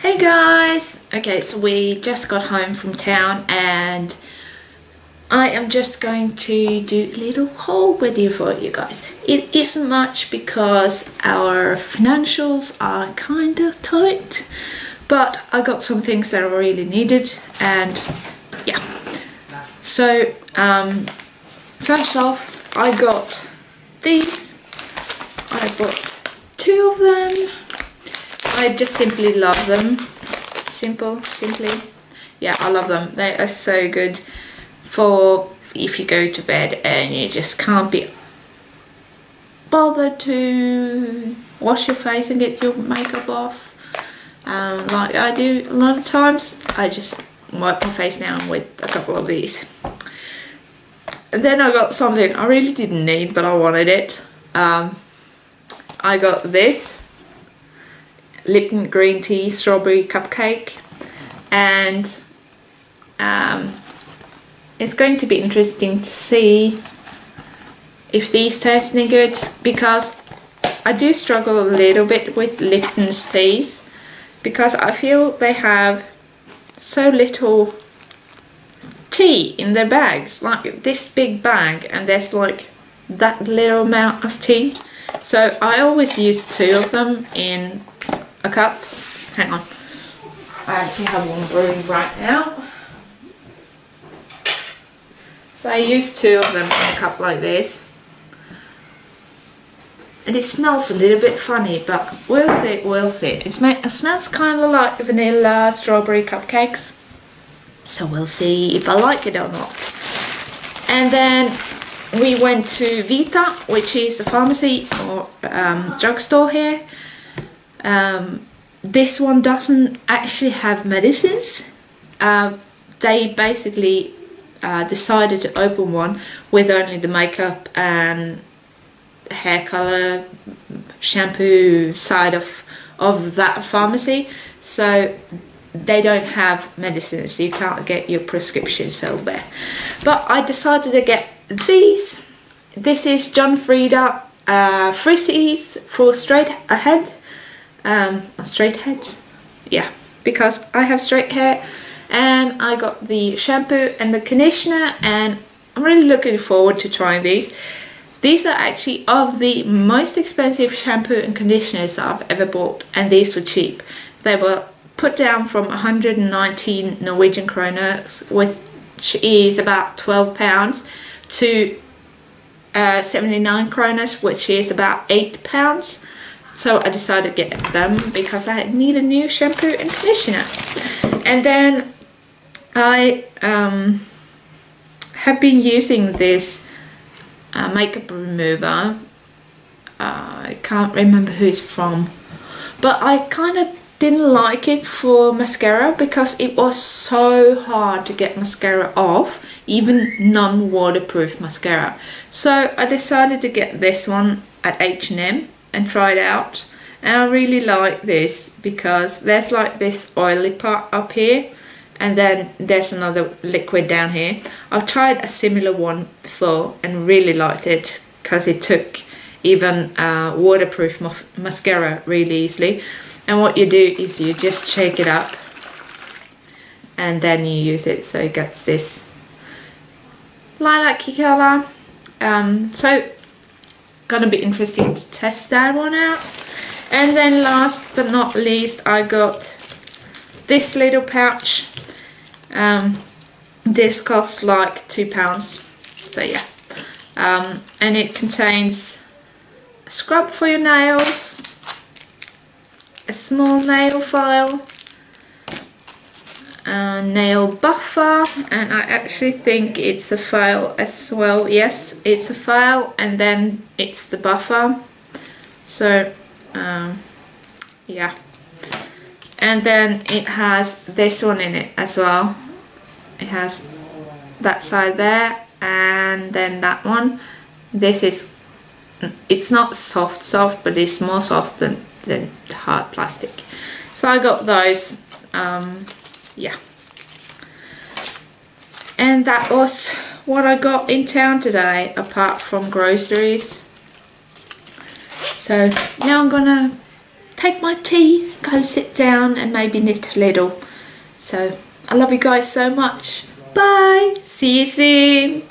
Hey guys! Okay, so we just got home from town and I am just going to do a little haul with you for you guys. It isn't much because our financials are kind of tight, but I got some things that are really needed and yeah. So, um, first off, I got these. I bought two of them I just simply love them. Simple, simply. Yeah, I love them. They are so good for if you go to bed and you just can't be bothered to wash your face and get your makeup off. Um, like I do a lot of times, I just wipe my face down with a couple of these. And then I got something I really didn't need, but I wanted it. Um, I got this Lipton green tea strawberry cupcake and um, it's going to be interesting to see if these taste any good because I do struggle a little bit with Lipton's teas because I feel they have so little tea in their bags like this big bag and there's like that little amount of tea. So I always use two of them in a cup. Hang on. I actually have one brewing right now. So I use two of them in a cup like this. And it smells a little bit funny, but we'll see, we'll see. it smells kind of like vanilla strawberry cupcakes. So we'll see if I like it or not. And then we went to Vita, which is a pharmacy or um, drugstore here. Um, this one doesn't actually have medicines. Uh, they basically uh, decided to open one with only the makeup and hair color, shampoo side of of that pharmacy. So they don't have medicines. You can't get your prescriptions filled there. But I decided to get these. This is John Frieda uh, for straight ahead um, straight head. Yeah, because I have straight hair and I got the shampoo and the conditioner and I'm really looking forward to trying these. These are actually of the most expensive shampoo and conditioners I've ever bought and these were cheap. They were put down from 119 Norwegian kroner, which is about 12 pounds, to uh, 79 kroners, which is about 8 pounds. So I decided to get them because I need a new shampoo and conditioner. And then I um, have been using this uh, makeup remover. Uh, I can't remember who it's from. But I kind of didn't like it for mascara because it was so hard to get mascara off, even non-waterproof mascara. So I decided to get this one at H&M and try it out. And I really like this because there's like this oily part up here and then there's another liquid down here. I've tried a similar one before and really liked it because it took even uh, waterproof mascara really easily. And what you do is you just shake it up and then you use it. So it gets this lilac colour um, so gonna be interesting to test that one out. And then last but not least, I got this little pouch. Um, this costs like two pounds. So yeah. Um, and it contains a scrub for your nails, a small nail file, a nail buffer and I actually think it's a file as well. Yes it's a file and then it's the buffer. So um, yeah. And then it has this one in it as well. It has that side there and then that one. This is it's not soft soft but it's more soft than, than hard plastic. So I got those um, yeah and that was what I got in town today apart from groceries so now I'm gonna take my tea, go sit down and maybe knit a little. So I love you guys so much. Bye. See you soon.